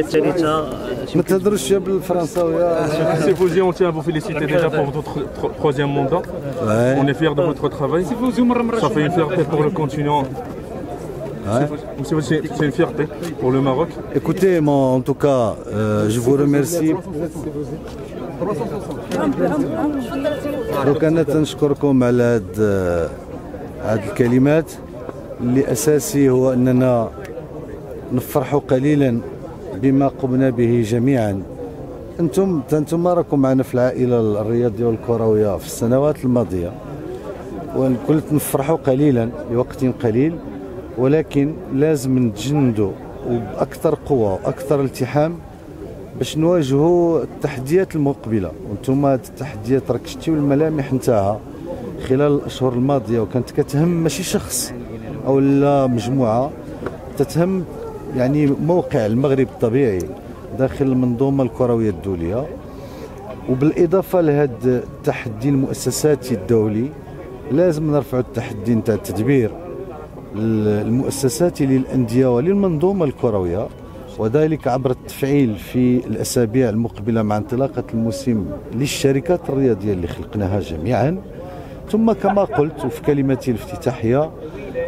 الثالثه ما تهضرش بالفرنساويه C'est Fouzi, on tient à vous féliciter déjà pour votre tro- troisième mandat. Ouais. On est fiers de votre travail. Ça fait une fierté pour le continent. Ouais. Monsieur Fouzi, C'est c'est une fierté pour le Maroc. Écoutez, moi, en tout cas, euh, je vous remercie. دونك انا تنشكركم على هاد هاد الكلمات اللي اساسي هو اننا نفرحوا قليلا بما قمنا به جميعا. أنتم أنتم راكم معنا في العائلة الرياضيه والكروية في السنوات الماضية. وقلت نفرحوا قليلا لوقت قليل ولكن لازم نتجندوا وبأكثر قوة وأكثر التحام باش نواجهوا التحديات المقبلة. وأنتم هاد التحديات راك شتيو الملامح نتاعها خلال الأشهر الماضية وكانت كتهم ماشي شخص أو لا مجموعة تتهم يعني موقع المغرب الطبيعي داخل المنظومة الكروية الدولية. وبالإضافة لهذا التحدي المؤسساتي الدولي لازم نرفعوا التحدي نتاع التدبير المؤسساتي للانديه وللمنظومه الكروية وذلك عبر التفعيل في الأسابيع المقبلة مع انطلاقة الموسم للشركات الرياضية اللي خلقناها جميعا. ثم كما قلت وفي كلمتي الافتتاحية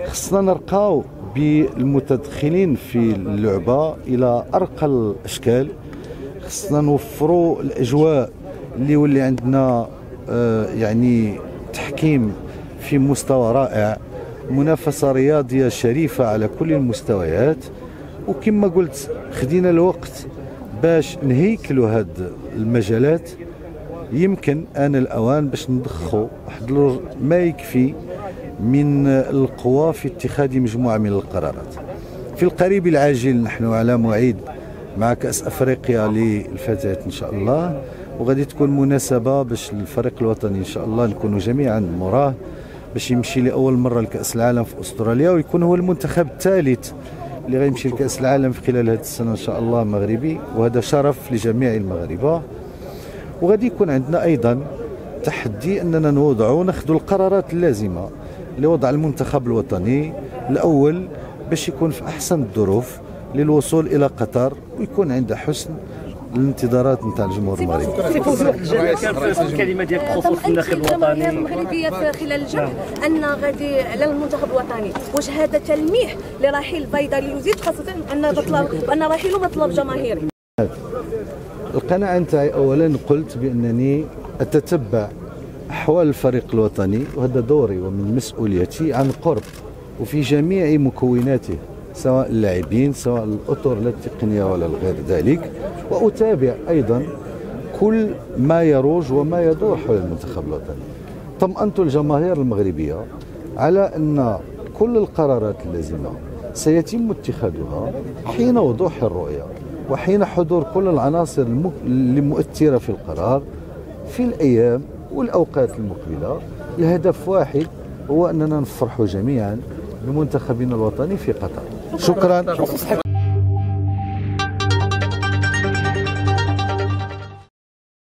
خصنا نرقاو بالمتدخلين في اللعبة إلى أرقى الأشكال. خصنا نوفروا الأجواء اللي يولي عندنا آه، يعني تحكيم في مستوى رائع منافسة رياضية شريفة على كل المستويات. وكما قلت خدينا الوقت باش نهيكلوا هاد المجالات. يمكن آن الأوان باش نضخوا واحد ما يكفي من القوى في اتخاذ مجموعة من القرارات. في القريب العاجل نحن على موعد مع كأس أفريقيا للفتيات إن شاء الله وغادي تكون مناسبة باش الفريق الوطني إن شاء الله نكونوا جميعا مراه باش يمشي لأول مرة لكأس العالم في أستراليا ويكون هو المنتخب الثالث اللي غيمشي لكأس العالم في خلال هذه السنة إن شاء الله مغربي وهذا شرف لجميع المغاربة. وغادي يكون عندنا أيضا تحدي اننا نوضعوا وناخذوا القرارات اللازمه لوضع المنتخب الوطني الأول باش يكون في احسن الظروف للوصول إلى قطر ويكون عند حسن الانتظارات نتاع الجمهور المغربي سي في الكلمة ديالك بخصوص الناخب الوطني المغربيه في خلال الجمع ان غادي على المنتخب الوطني واش هذا تلميح لرحيل بيضاء لوزيد خاصه ان مطلب ان رحيله مطلب جماهيري القناعة نتاعي أولا قلت بأنني أتتبع أحوال الفريق الوطني وهذا دوري ومن مسؤوليتي عن قرب وفي جميع مكوناته سواء اللاعبين سواء الأطر التقنية ولا الغير ذلك. وأتابع أيضا كل ما يروج وما يدور حول المنتخب الوطني. طمأنت الجماهير المغربية على أن كل القرارات اللازمة سيتم اتخاذها حين وضوح الرؤية. وحين حضور كل العناصر الم- المؤثرة في القرار في الأيام والأوقات المقبلة الهدف واحد هو أننا نفرح جميعا بمنتخبنا الوطني في قطر. شكرا.